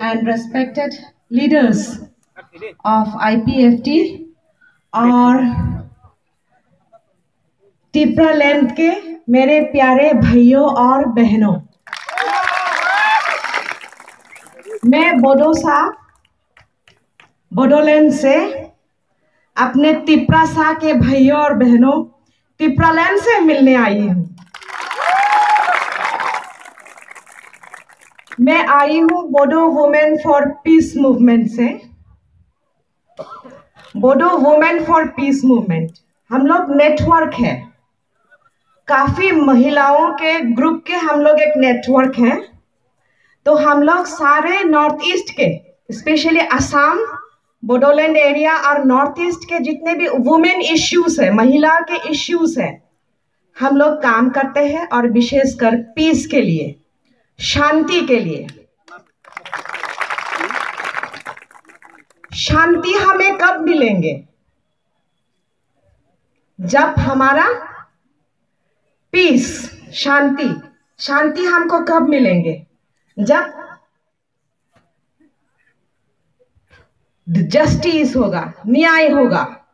and respected leaders of IPFT और Tipra length के मेरे प्यारे भाइयों और बहनों, मैं बोडोसा बोडोलैंड से अपने तिपरा शाह के भाइयों और बहनों तिपरालैंड से मिलने आई हूँ। मैं आई हूँ Bodo women for peace movement से। Bodo women for peace movement. हम लोग नेटवर्क है। काफ़ी महिलाओं के ग्रुप के हम लोग एक नेटवर्क हैं। तो हम लोग सारे नॉर्थ ईस्ट के, स्पेशली असम बोडोलैंड एरिया और नॉर्थ ईस्ट के जितने भी वुमेन इश्यूज़ है, महिला के इश्यूज़ है, हम लोग काम करते हैं और विशेषकर पीस के लिए, शांति के लिए। शांति हमें कब मिलेंगे? जब हमारा पीस शांति शांति हमको कब मिलेंगे? जब जस्टिस होगा, न्याय होगा।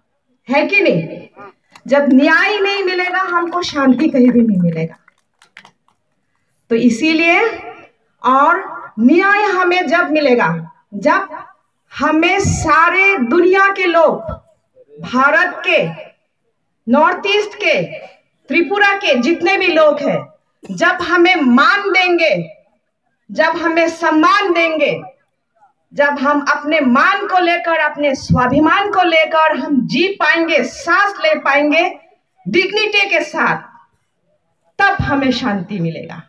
है कि नहीं? जब न्याय नहीं मिलेगा, हमको शांति कहीं भी नहीं मिलेगा। तो इसीलिए और न्याय हमें जब मिलेगा, जब हमें सारे दुनिया के लोग, भारत के, नॉर्थ ईस्ट के, त्रिपुरा के जितने भी लोग हैं, जब हमें मान देंगे, जब हमें सम्मान देंगे जब हम अपने मान को लेकर, अपने स्वाभिमान को लेकर हम जी पाएँगे, सांस ले पाएँगे डिग्निटी के साथ, तब हमें शांति मिलेगा।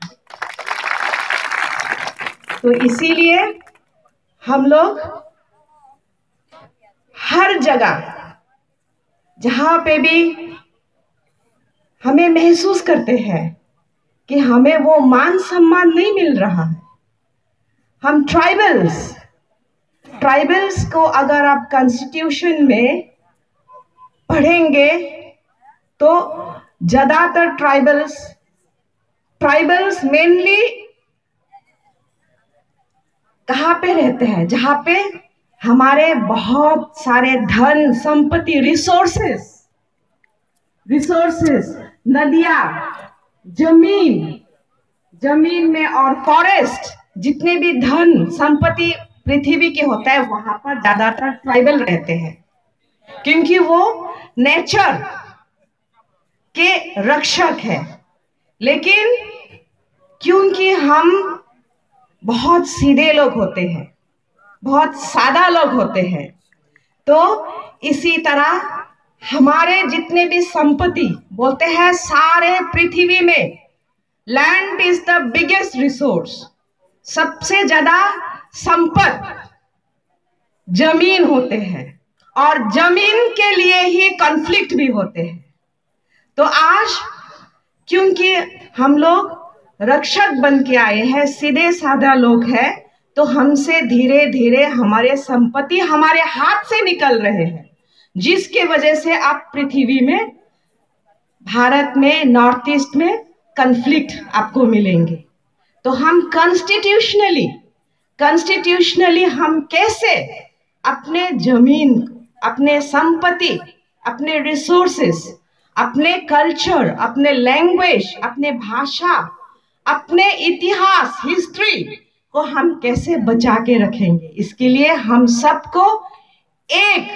तो इसीलिए हम लोग हर जगह, जहाँ पे भी हमें महसूस करते हैं कि हमें वो मान सम्मान नहीं मिल रहा है। हम ट्राइबल्स ट्राइबल्स को अगर आप कॉन्स्टिट्यूशन में पढ़ेंगे तो ज़्यादातर ट्राइबल्स ट्राइबल्स मेनली कहाँ पे रहते हैं? जहाँ पे हमारे बहुत सारे धन, संपत्ति रिसोर्सेस रिसोर्सेस नदिया, ज़मीन ज़मीन में और फॉरेस्ट जितने भी धन, संपत्ति पृथ्वी के होता है, वहाँ पर ज़्यादातर ट्राइबल रहते हैं। क्योंकि वो नेचर के रक्षक है। लेकिन क्योंकि हम बहुत सीधे लोग होते हैं, बहुत सादा लोग होते हैं तो इसी तरह हमारे जितने भी संपत्ति, बोलते हैं सारे पृथ्वी में land is the biggest resource सबसे ज़्यादा संपत्त ज़मीन होते हैं और ज़मीन के लिए ही कॉन्फ्लिक्ट भी होते हैं। तो आज क्योंकि हम लोग रक्षक बन के आए हैं, सीधे साधा लोग हैं तो हमसे धीरे धीरे हमारे संपत्ति हमारे हाथ से निकल रहे हैं, जिसके वजह से आप पृथ्वी में, भारत में नॉर्थ ईस्ट में कन्फ्लिक्ट आपको मिलेंगे। तो हम कॉन्स्टिट्यूशनली कॉन्स्टिट्यूशनली हम कैसे अपने ज़मीन, अपने संपत्ति, अपने रिसोर्सेस अपने कल्चर अपने लैंग्वेज अपने भाषा, अपने इतिहास हिस्ट्री को हम कैसे बचा के रखेंगे? इसके लिए हम सबको एक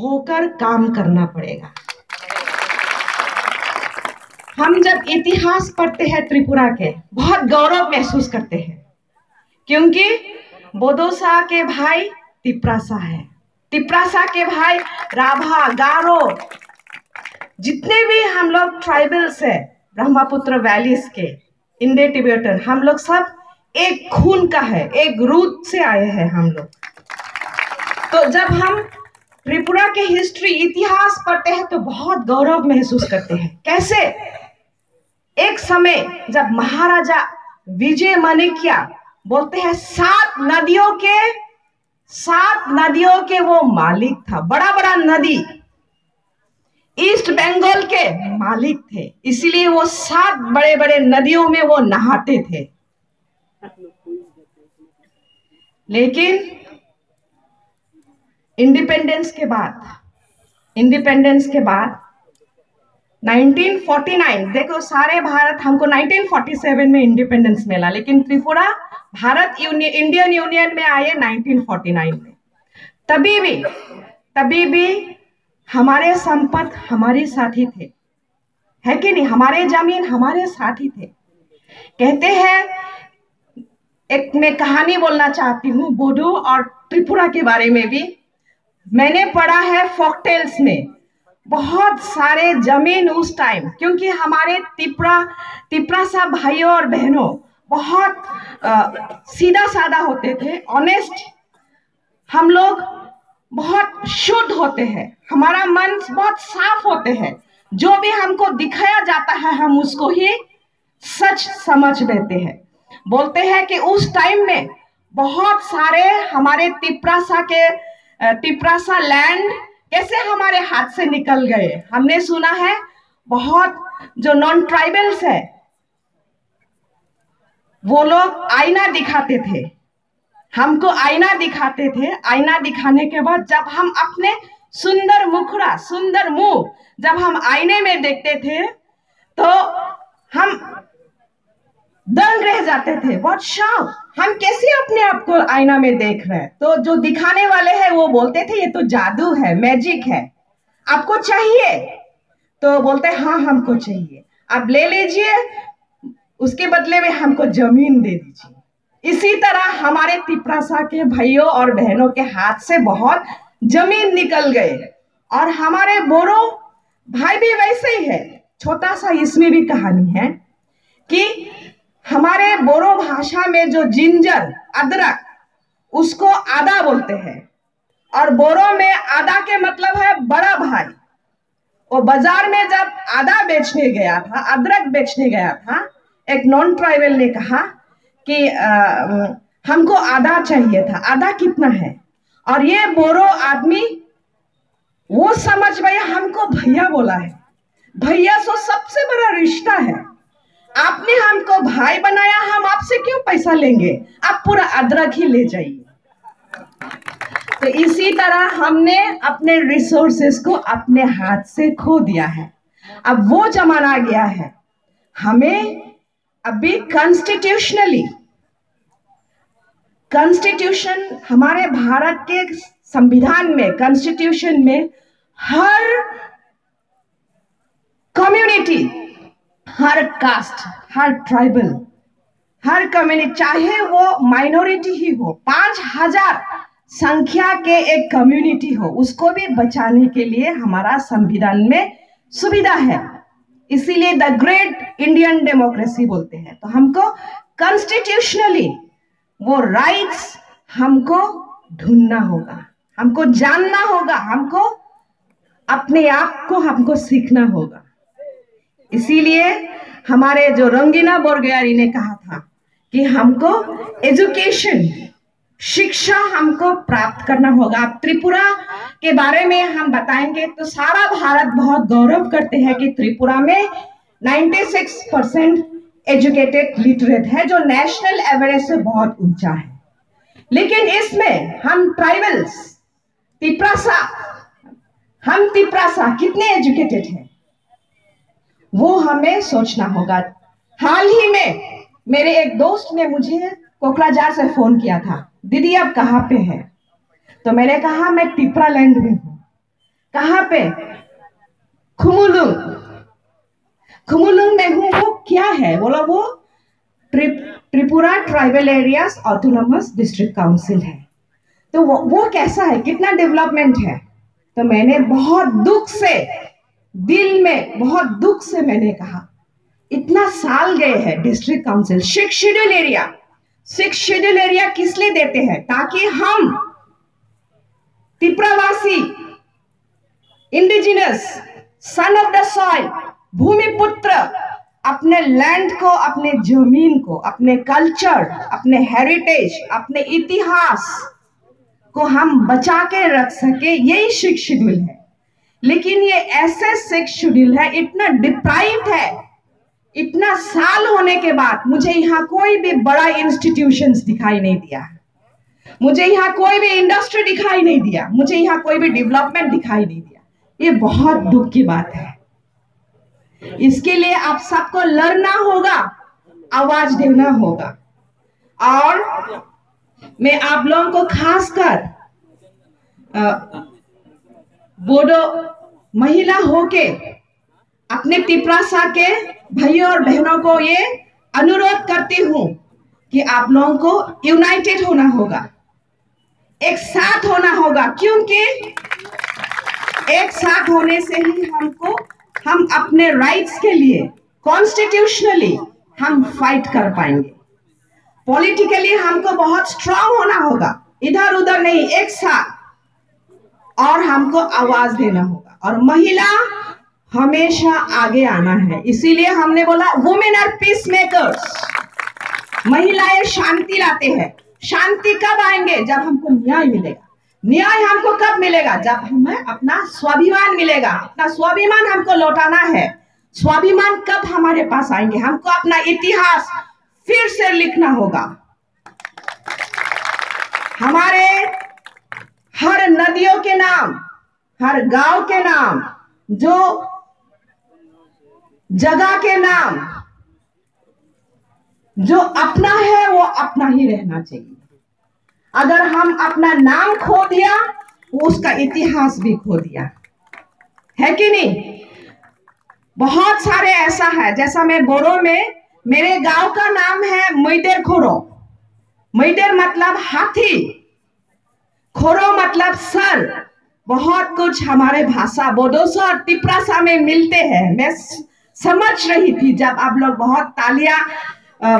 होकर काम करना पड़ेगा। हम जब इतिहास पढ़ते हैं त्रिपुरा के, बहुत गौरव महसूस करते हैं। क्योंकि बोदोसा के भाई तिप्रासा है। तिप्रासा के भाई राभा, गारो, जितने भी हम लोग ट्राइबल्स है, ब्रह्मपुत्र वैलीज के इंडे टिबेटन हम लोग सब एक खून का है, एक रूट से आए हैं हम लोग। तो जब हम त्रिपुरा के हिस्ट्री इतिहास पढ़ते हैं तो बहुत गौरव महसूस करते हैं। कैसे? एक समय जब महाराजा विजय मनिकिया बोलते हैं, सात नदियों के, सात नदियों के वो मालिक था। बड़ा बड़ा नदी। ईस्ट बंगाल के मालिक थे। इसीलिए वो सात बड़े बड़े नदियों में वो नहाते थे। लेकिन इंडिपेंडेंस के बाद, इंडिपेंडेंस के बाद 1949 देखो सारे भारत हमको 1947 में इंडिपेंडेंस मिला, लेकिन Tripura Bharat union Indian union में आए 1949 में। तभी भी तभी भी हमारे संपत हमारे साथी थे। है कि नहीं? हमारे ज़मीन हमारे साथी थे। कहते हैं, एक मैं कहानी बोलना चाहती हूँ, बोडो और त्रिपुरा के बारे में भी। मैंने पढ़ा है फॉकटेल्स में। बहुत सारे ज़मीन उस टाइम क्योंकि हमारे तिपरा तिपरा सा भाइयों और बहनों बहुत आ, सीधा साधा होते थे ऑनेस्ट हम लोग बहुत शुद्ध होते हैं हमारा मन बहुत साफ़ होते हैं जो भी हमको दिखाया जाता है हम उसको ही सच समझ लेते हैं। बोलते हैं कि उस टाइम में बहुत सारे हमारे तिपरासा के तिपरासा लैंड कैसे हमारे हाथ से निकल गए? हमने सुना है, बहुत जो नॉन ट्राइबल्स है, वो लोग आईना दिखाते थे। हमको आईना दिखाते थे। आईना दिखाने के बाद जब हम अपने सुंदर मुखड़ा, सुंदर मुँह जब हम आईने में देखते थे तो हम दंग रह जाते थे। बहुत शौक हम कैसे अपने आप को आईना में देख रहे हैं? तो जो दिखाने वाले हैं, वो बोलते थे, ये तो जादू है मैजिक है। आपको चाहिए? तो बोलते हाँ हमको चाहिए। आप ले लीजिए, उसके बदले में हमको ज़मीन दे दीजिए। इसी तरह हमारे तिपरासा के भाइयों और बहनों के हाथ से बहुत ज़मीन निकल गए और हमारे बोरो भाई भी वैसे ही है। छोटा सा इसमें भी कहानी है कि हमारे बोरो भाषा में जो जिंजर अदरक उसको आदा बोलते हैं। और बोरो में आदा के मतलब है बड़ा भाई। वो बाज़ार में जब आदा बेचने गया था अदरक बेचने गया था एक नॉन ट्राइबल ने कहा कि आ, हमको आधा चाहिए था। आधा कितना है? और ये बोरो आदमी वो समझ भैया हमको भैया बोला है। भैया सो सबसे बड़ा रिश्ता है। आपने हमको भाई बनाया, हम आपसे क्यों पैसा लेंगे? आप पूरा अदरक ही ले जाइए। तो इसी तरह हमने अपने रिसोर्सेस को अपने हाथ से खो दिया है। अब वो जमाना गया है। हमें अभी कॉन्स्टिट्यूशनली कॉन्स्टिट्यूशन हमारे भारत के संविधान में कॉन्स्टिट्यूशन में हर कम्युनिटी हर कास्ट हर ट्राइबल हर कम्युनिटी चाहे वो माइनॉरिटी ही हो, पाँच हज़ार संख्या के एक कम्युनिटी हो, उसको भी बचाने के लिए हमारा संविधान में सुविधा है। इसीलिए द ग्रेट इंडियन डेमोक्रेसी बोलते हैं। तो हमको कॉन्स्टिट्यूशनली वो राइट्स हमको ढूंढना होगा, हमको जानना होगा, हमको अपने आप को हमको सीखना होगा। इसीलिए हमारे जो रंगीना बोरगयारी ने कहा था कि हमको एजुकेशन, शिक्षा हमको प्राप्त करना होगा। अब त्रिपुरा के बारे में हम बताएँगे तो सारा भारत बहुत गौरव करते हैं कि त्रिपुरा में 96 परसेंट एजुकेटेड लिटरेट है, जो नेशनल एवरेज से बहुत ऊँचा है। लेकिन इसमें हम ट्राइबल्स तिप्रासा, हम तिप्रासा कितने एजुकेटेड हैं? वो हमें सोचना होगा। हाल ही में मेरे एक दोस्त ने मुझे कोकराझार से फ़ोन किया था। दीदी आप कहाँ पे है? तो मैंने कहा मैं टिपरा लैंड में हूँ। कहाँ पे? खुमुलुंग। खुमुलुंग में हूँ वो क्या है? बोला वो Tripura tribal areas autonomous district council है। तो वो, वो कैसा है? कितना डेवलपमेंट है? तो मैंने बहुत दुख से दिल में बहुत दुख से मैंने कहा, इतना साल गए हैं district council six schedule area six schedule area किस लिए देते हैं? ताकि हम तिप्रवासी indigenous son of the soil भूमि पुत्र, अपने लैंड को, अपने ज़मीन को, अपने कल्चर अपने हेरिटेज अपने इतिहास को हम बचा के रख सके, यही सिक्स शेड्यूल है। लेकिन ये ऐसे सिक्स शेड्यूल है, इतना डिप्राइव्ड है, इतना साल होने के बाद मुझे यहाँ कोई भी बड़ा इंस्टीट्यूशंस दिखाई नहीं दिया। मुझे यहाँ कोई भी इंडस्ट्री दिखाई नहीं दिया, मुझे यहाँ कोई भी डेवलपमेंट दिखाई नहीं दिया। ये बहुत दुख की बात है। इसके लिए आप सबको लड़ना होगा, आवाज़ देना होगा। और मैं आप लोगों को खासकर बोडो महिला होके अपने टिपरासा के भाइयों और बहनों को ये अनुरोध करती हूँ कि आप लोगों को यूनाइटेड होना होगा। एक साथ होना होगा, क्योंकि एक साथ होने से ही हमको, हम अपने राइट्स के लिए कॉन्स्टिट्यूशनली हम फाइट कर पाएँगे। पॉलिटिकली हमको बहुत स्ट्रांग होना होगा इधर उधर नहीं, एक साथ। और हमको आवाज़ देना होगा। और महिला हमेशा आगे आना है। इसीलिए हमने बोला वुमेन आर पीस मेकर्स महिलाएँ शांति लाते हैं। शांति कब आएँगे? जब हमको न्याय मिलेगा। न्याय हमको कब मिलेगा? जब हमें अपना स्वाभिमान मिलेगा। अपना स्वाभिमान हमको लौटाना है। स्वाभिमान कब हमारे पास आएँगे? हमको अपना इतिहास फिर से लिखना होगा। हमारे हर नदियों के नाम, हर गाँव के नाम, जो जगह के नाम, जो अपना है, वो अपना ही रहना चाहिए। अगर हम अपना नाम खो दिया, वो उसका इतिहास भी खो दिया। है कि नहीं? बहुत सारे ऐसा है, जैसा मैं बोरो में, मेरे गाँव का नाम है मैदेर खोरो मैदेर मतलब हाथी। खोरो मतलब सर। बहुत कुछ हमारे भाषा बोडोसा और टिपरासा में मिलते हैं। मैं समझ रही थी जब आप लोग बहुत तालियाँ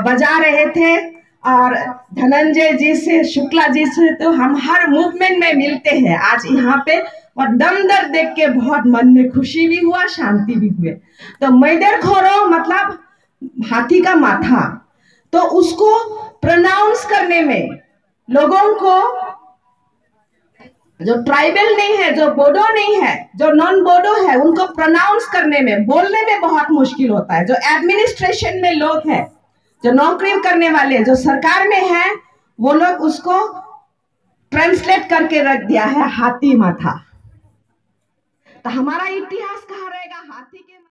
बजा रहे थे। और धनंजय जी से, शुक्ला जी से तो हम हर मूवमेंट में मिलते हैं। आज यहाँ पे और दम दर देख के बहुत मन में खुशी भी हुआ, शांति भी हुए तो मैदर खोरो मतलब हाथी का माथा। तो उसको प्रोनाउंस करने में लोगों को जो ट्राइबल नहीं है, जो बोडो नहीं है, जो नॉन बोडो है, उनको प्रोनाउंस करने में, बोलने में बहुत मुश्किल होता है। जो एडमिनिस्ट्रेशन में लोग हैं, जो नौकरी करने वाले जो सरकार में है, वो लोग उसको ट्रांसलेट करके रख दिया है हाथी माथा। तो हमारा इतिहास कहा रहेगा? हाथी के